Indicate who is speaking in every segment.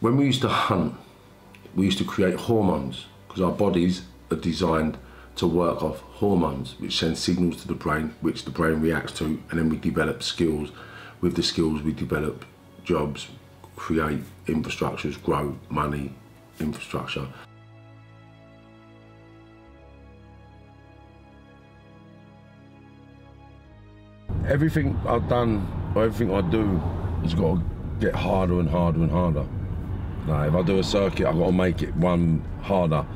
Speaker 1: When we used to hunt, we used to create hormones because our bodies are designed to work off hormones which send signals to the brain, which the brain reacts to, and then we develop skills. With the skills, we develop jobs, create infrastructures, grow money, infrastructure. Everything I've done, or everything I do, has got to get harder and harder and harder. Like if I do a circuit, I've got to make it one harder.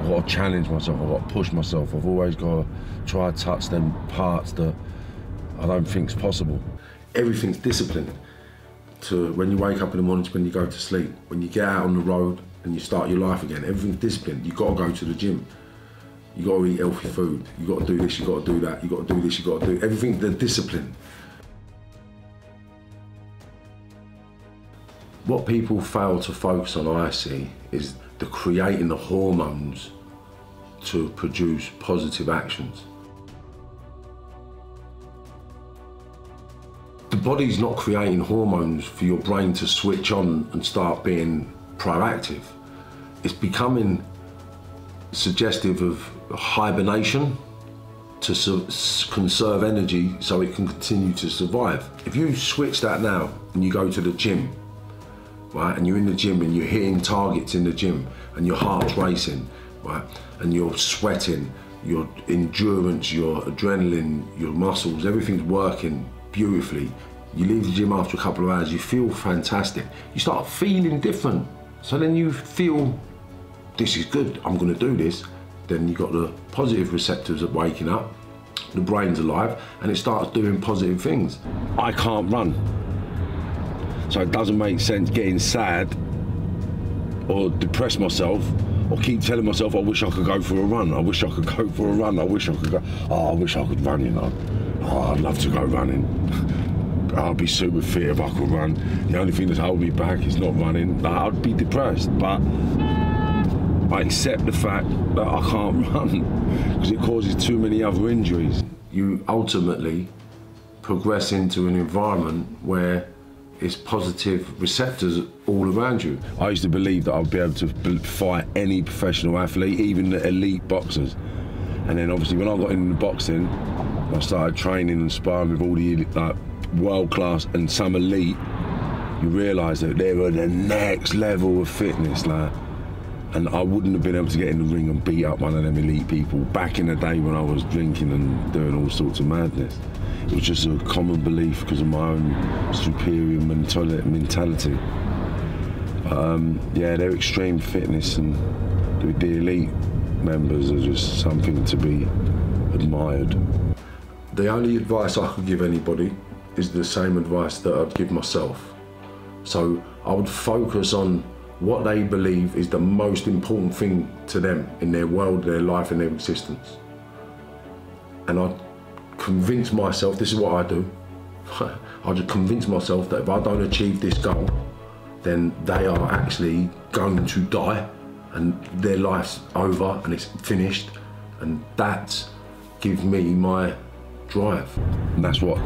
Speaker 1: I've got to challenge myself, I've got to push myself. I've always got to try to touch them parts that I don't think's possible. Everything's disciplined. To when you wake up in the morning when you go to sleep, when you get out on the road and you start your life again, everything's disciplined. You've got to go to the gym. You got to eat healthy food. You got to do this. You got to do that. You got to do this. You got to do everything. The discipline. What people fail to focus on, I see, is the creating the hormones to produce positive actions. The body's not creating hormones for your brain to switch on and start being proactive. It's becoming suggestive of hibernation to conserve energy so it can continue to survive. If you switch that now and you go to the gym, right, and you're in the gym and you're hitting targets in the gym and your heart's racing, right, and you're sweating, your endurance, your adrenaline, your muscles, everything's working beautifully. You leave the gym after a couple of hours, you feel fantastic. You start feeling different. So then you feel, this is good, I'm gonna do this. Then you've got the positive receptors of waking up, the brain's alive, and it starts doing positive things. I can't run. So it doesn't make sense getting sad or depress myself or keep telling myself I wish I could go for a run. I wish I could go for a run. I wish I could go. Oh, I wish I could run, you know. Oh, I'd love to go running. I'd be super fit if I could run. The only thing that's holding me back is not running. Like, I'd be depressed, but I accept the fact that I can't run because it causes too many other injuries. You ultimately progress into an environment where it's positive receptors all around you. I used to believe that I'd be able to fight any professional athlete, even the elite boxers. And then obviously when I got into boxing, I started training and sparring with all the like world class and some elite. You realise that they were the next level of fitness, like. And I wouldn't have been able to get in the ring and beat up one of them elite people back in the day when I was drinking and doing all sorts of madness. It was just a common belief because of my own superior mentality. Um, yeah, their extreme fitness and the elite members are just something to be admired. The only advice I could give anybody is the same advice that I'd give myself. So I would focus on what they believe is the most important thing to them in their world, their life, and their existence. And I convince myself, this is what I do, I just convince myself that if I don't achieve this goal, then they are actually going to die and their life's over and it's finished. And that gives me my drive. And that's what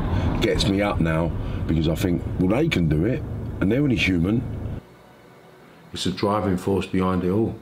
Speaker 1: gets me up now because I think, well, they can do it and they're only human it's a driving force behind it all.